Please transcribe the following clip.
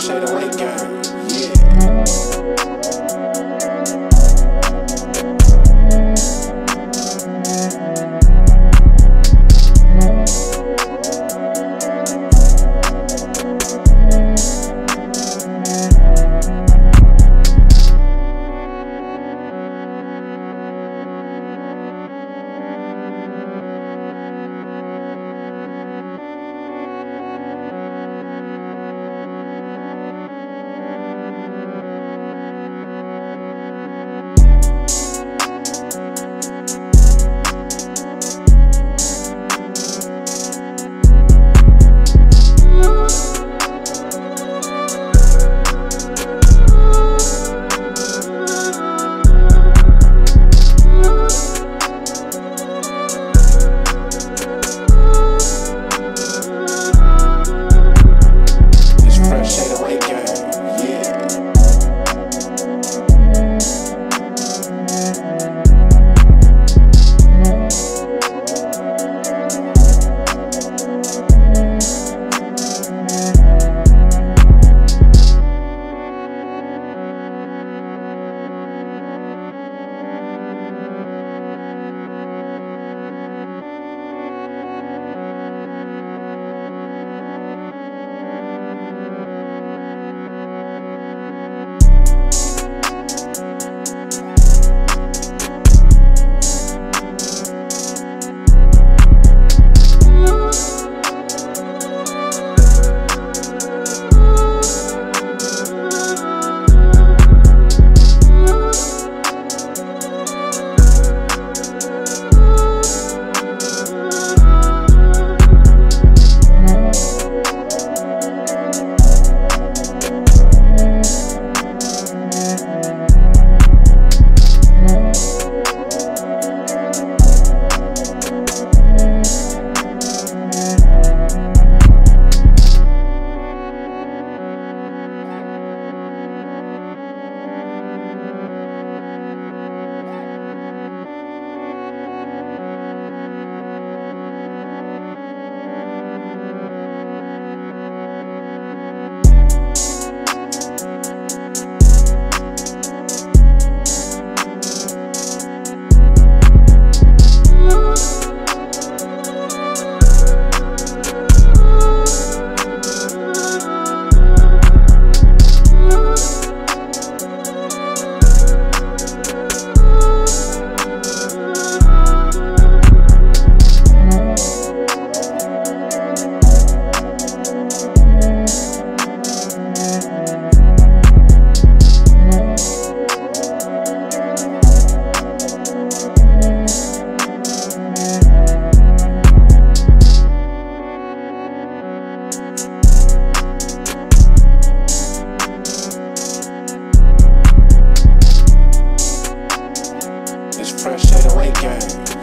808 gang. straight away, gang.